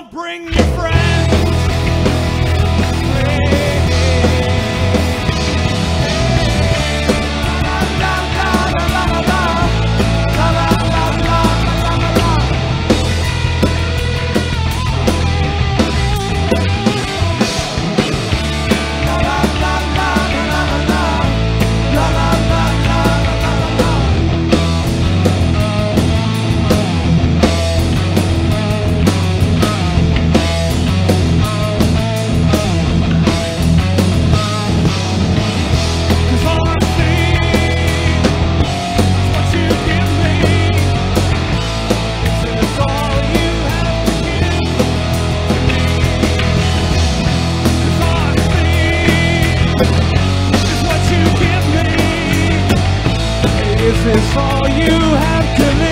Don't bring your friends. Is this all you have to live?